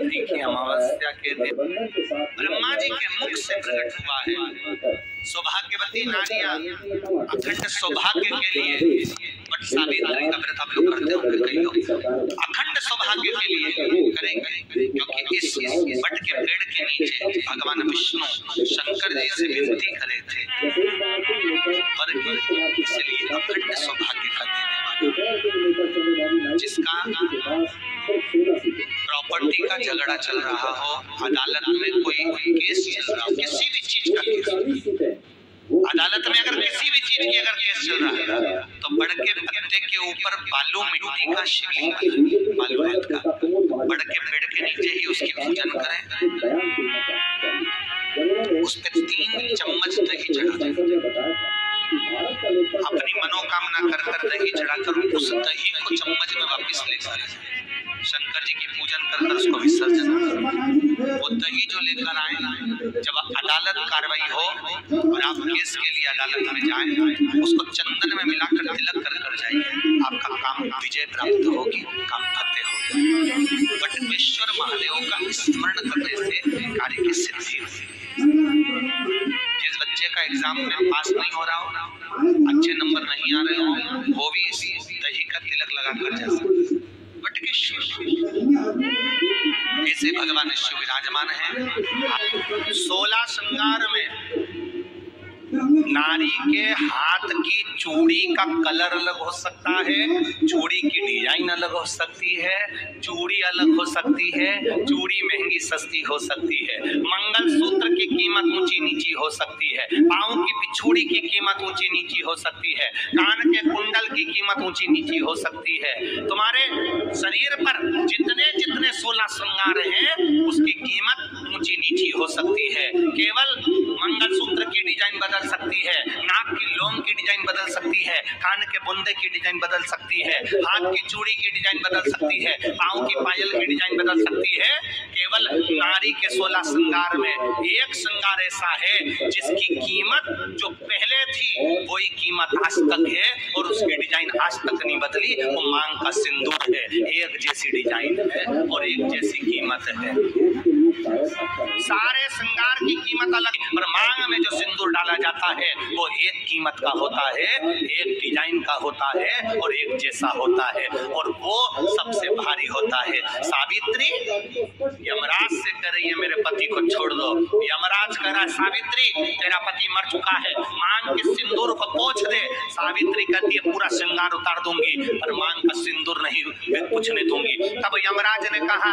सावित्री की अमावस्या के दिन ब्रह्मा जी के मुख से प्रकट हुआ है। सौभाग्यवती नारियाँ, अखंड सौभाग्य के लिए बट सावित्री का व्रत आप लोग करते होंगे कई लोग। अखंड सौभाग्य के लिए करेंगे, क्योंकि इस बट के पेड़ के नीचे भगवान विष्णु शंकर जी से विनती करे थे। इसलिए अखंड सौभाग्य का देने वाला। जिसका प्रॉपर्टी का झगड़ा चल रहा हो, अदालत में कोई केस चल रहा हो, किसी भी चीज़ का केस अदालत में अगर किसी भी चीज़ की अगर केस चल रहा है तो बड़के पत्ते के ऊपर बालू मिट्टी का शिवलिंग बालू रेत का। बड़के पेड़ के नीचे ही उसकी पूजन करें। उस पर तीन चम्मच दही चढ़ा दें। अपनी मनोकामना कर कर दही चढ़ाकर उस दही को चम्मच में वापस ले जाए। शंकर जी की पूजन कर कर उसको विसर्जन वो दही जो लेकर आए, जब अदालत कार्रवाई हो और आप केस के लिए अदालत में जाएँ, उसको चंदन में मिलाकर तिलक कर कर जाइए। आपका काम विजय प्राप्त होगी, काम फतेह होगा बटवेश्वर महादेव का स्मरण करने से कार्य की सिद्धि जिस बच्चे का एग्ज़ाम में पास नहीं हो रहा हो, अच्छे नंबर नहीं आ रहे हो, वो भी दही का तिलक लगा कर जा सकते ऐसे भगवान शिव विराजमान है। सोलह श्रृंगार में नारी के हाथ की चूड़ी का कलर अलग हो सकता है, चूड़ी की डिज़ाइन अलग हो सकती है, चूड़ी अलग हो सकती है, चूड़ी महँगी सस्ती हो सकती है। मंगल सूत्र की कीमत ऊँची नीची हो सकती है। पाँव की पिछूड़ी की कीमत ऊँची नीची हो सकती है। कान के कुंडल की कीमत ऊँची नीची हो सकती है। तुम्हारे शरीर पर जितने जितने सोलह श्रृंगार हैं, उसकी कीमत ऊँची नीची हो सकती है। केवल मंगल सूत्र की डिज़ाइन बदल सकती है, नाक की लोम की डिज़ाइन बदल सकती है, कान के बुंदे की डिज़ाइन बदल सकती है, हाथ की चूड़ी की डिज़ाइन बदल सकती है, पाँव की पायल की डिज़ाइन बदल सकती है। नारी के सोलह श्रृंगार में एक श्रृंगार ऐसा है जिसकी कीमत जो पहले थी, वही कीमत आज तक है। उसकी डिज़ाइन आज तक नहीं बदली, वो मांग का सिंदूर है। एक जैसी डिज़ाइन है और एक जैसी कीमत है। सारे श्रृंगार की कीमत अलग पर मांग में जो सिंदूर डाला जाता है, वो एक कीमत का होता है, एक डिज़ाइन का होता है और एक जैसा होता है। और वो सबसे भारी होता है। सावित्री, यमराज से कह रही है मेरे पति को छोड़ दो। यमराज कह रहा है, सावित्री, तेरा पति मर चुका है। मांग के सिंदूर को पोछ दे। सावित्री कहती पूरा श्रृंगार उतार दूँगी, पर मांग का सिंदूर नहीं पूछने दूँगी। तब यमराज ने कहा,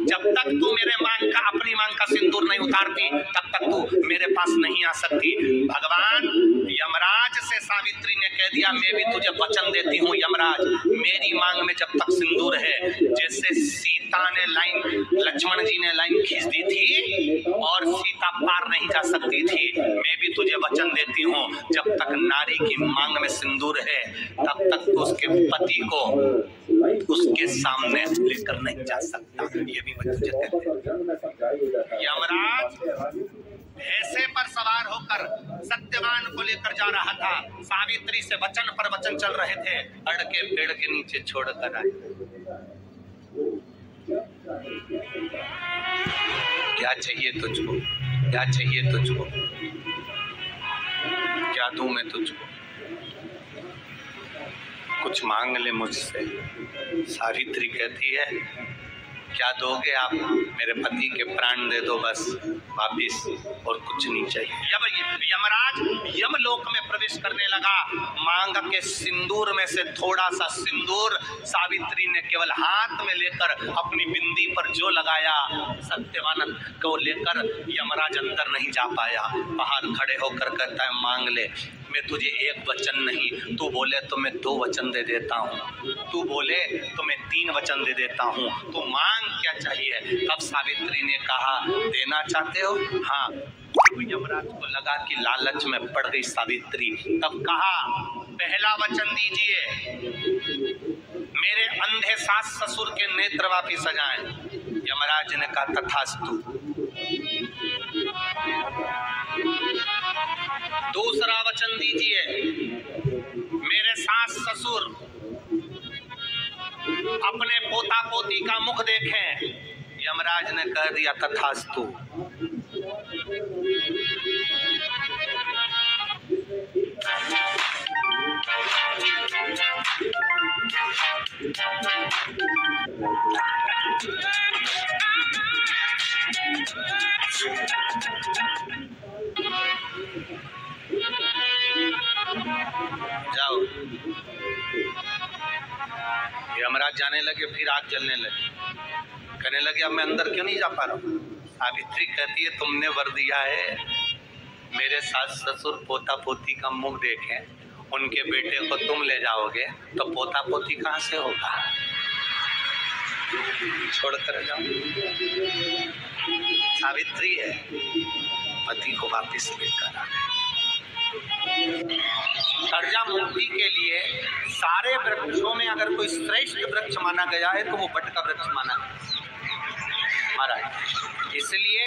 जब तक तू मेरे मांग का, अपनी मांग का सिंदूर नहीं उतारती, तब तक तू मेरे पास नहीं आ सकती। भगवान, यमराज से सावित्री ने कह दिया, मैं भी तुझे वचन देती हूँ, यमराज, मेरी मांग में जब तक सिंदूर है, जैसे सीता ने लाइन, लक्ष्मण जी ने लाइन खींच दी थी, और सीता पार नहीं जा सकती थी, मैं भी तुझे वचन देती हूँ, जब तक नारी की मांग में सिंदूर है तब तक तो उसके पति को उसके सामने लेकर नहीं जा सकता। ये भी तुझे यमराज भैंसे पर सवार होकर सत्यवान को लेकर जा रहा था। सावित्री से वचन पर वचन चल रहे थे। अड़के पेड़ के नीचे छोड़कर आए। क्या चाहिए तुझको? क्या चाहिए तुझको? क्या दूँ मैं तुझको? कुछ मांग ले मुझसे। सावित्री कहती है। क्या दोगे आप? मेरे पति के प्राण दे दो बस, वापिस, और कुछ नहीं चाहिए। यमराज यमलोक में प्रवेश करने लगा। मांग के सिंदूर में से थोड़ा सा सिंदूर सावित्री ने केवल हाथ में लेकर अपनी बिंदी पर जो लगाया सत्यवान को लेकर यमराज अंदर नहीं जा पाया। बाहर खड़े होकर कहता है, मांग ले मैं तुझे एक वचन नहीं। तू बोले तो मैं दो वचन दे देता हूँ। तू बोले तो मैं तीन वचन दे देता हूँ। तू मांग क्या चाहिए? तब सावित्री ने कहा, देना चाहते हो? हाँ। यमराज को लगा कि लालच में पड़ गई सावित्री। तब कहा, पहला वचन दीजिए। मेरे अंधे सास ससुर के नेत्र वापिस सजाएँ यमराज ने कहा, तथास्तु। दूसरा वचन दीजिए। मेरे सास ससुर, अपने पोता पोती का मुख देखें। यमराज ने कह दिया, तथास्तु। जाओ। यमराज जाने लगे, फिर आग जलने लगे। कहने लगे, अब मैं अंदर क्यों नहीं जा पा रहा हूँ? सावित्री कहती है, तुमने वर दिया है। मेरे सास ससुर पोता पोती का मुख देखें। उनके बेटे को तुम ले जाओगे तो पोता पोती कहाँ से होगा? छोड़ कर जाओ सावित्री है, पति को वापिस लेकर आ कर्जा मुक्ति के लिए सारे वृक्षों में अगर कोई श्रेष्ठ वृक्ष माना गया है तो वो बट का वृक्ष माना गया महाराज, इसलिए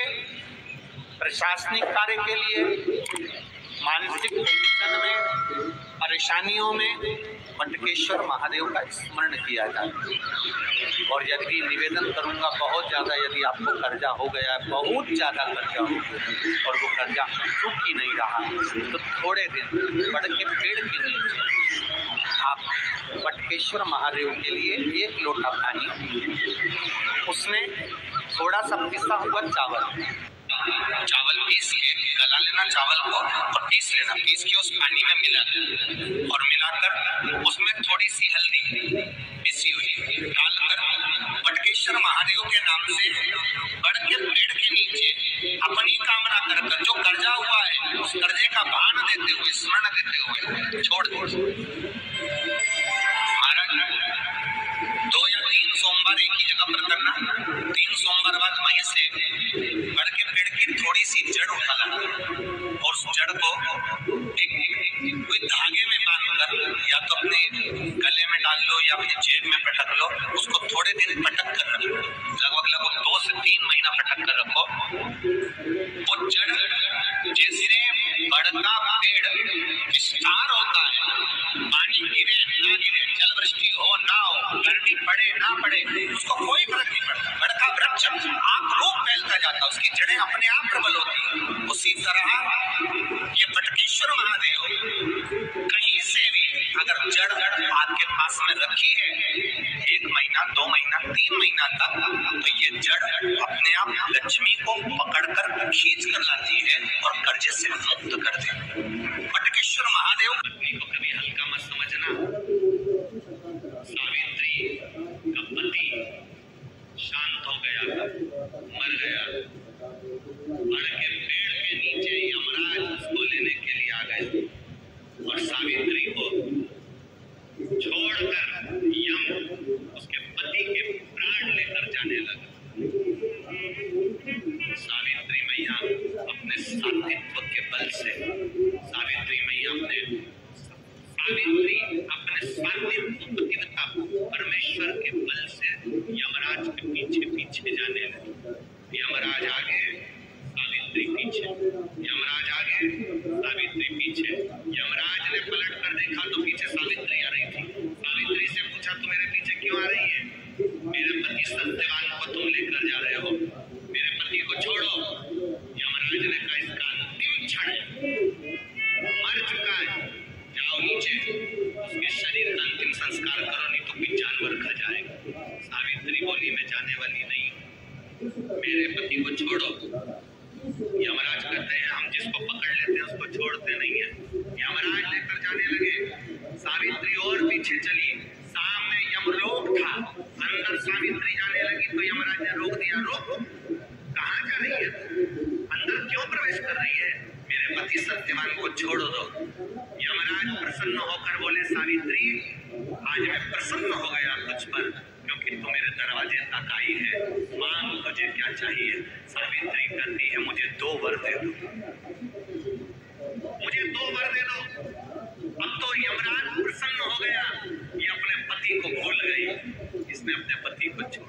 प्रशासनिक कार्य के लिए, मानसिक टेंशन में परेशानियों में बटकेश्वर महादेव का स्मरण किया जाए और यदि निवेदन करूँगा, बहुत ज़्यादा यदि आपको कर्जा हो गया है बहुत ज़्यादा कर्जा हो गया, और वो कर्जा चुक ही नहीं रहा तो थोड़े दिन बड़ के पेड़ के नीचे आप बटकेश्वर महादेव के लिए एक लोटा पानी, उसमें थोड़ा सा पिसा हुआ चावल। चावल पीस के गला लेना चावल को और पीस लेना, पीस के उस पानी में मिला देना और मिलाकर उसमें थोड़ी सी हल्दी पिसी हुई डालकर बटकेश्वर महादेव के नाम से बड़ के पेड़ के नीचे अपनी कामना कर जो कर्जा हुआ है, उस कर्जे का भान देते हुए, स्मरण देते हुए छोड़ दो यमराज आगे सावित्री पीछे। यमराज आगे सावित्री पीछे। यमराज ने पलट कर देखा तो पीछे सावित्री है, मेरे पति सत्यवान को छोड़ दो। यमराज प्रसन्न होकर बोले, सावित्री, आज मैं प्रसन्न हो गया तुझ पर, क्योंकि तू मेरे दरवाजे तक आई है। मांग तुझे क्या चाहिए? सावित्री कहती है, मुझे दो वर दे दो। मुझे दो वर दे दो? अब तो यमराज प्रसन्न हो गया। ये अपने पति को भूल गई। इसने अपने पति को छोड़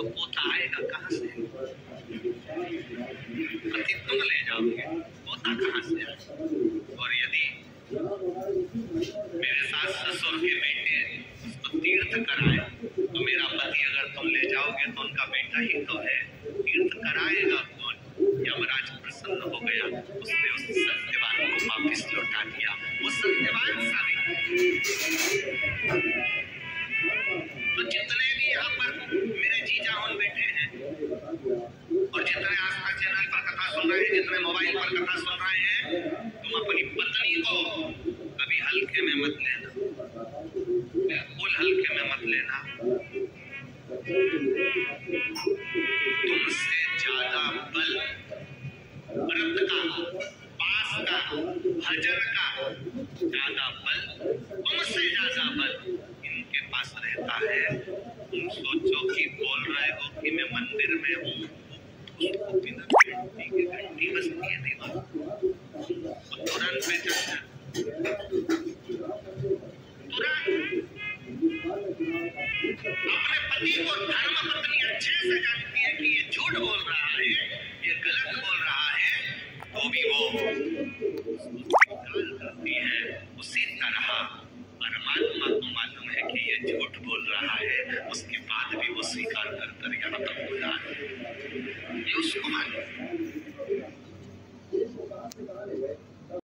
तो पोता आएगा कहाँ से? पति तुम ले जाओगे? पोता कहाँ से? और यदि मेरे सास ससुर के बेटे उसको तीर्थ कराए तो मेरा पति अगर तुम ले जाओगे तो उनका बेटा ही तो है। तीर्थ कराएगा कौन? यमराज प्रसन्न हो गया, उसने उस सत्यवान को वापिस लौटा दिया। वो सत्यवान सावित्री अजर का ज़्यादा बल तुमसे ज़्यादा बल? इनके पास रहता है। तुम सोचो कि बोल रहे हो कि मैं मंदिर में हूँ। उसको बिना घंटी के घंटी है। दीवार तुरंत तुरंत। अपने पति को धर्म पत्नी अच्छे से जानती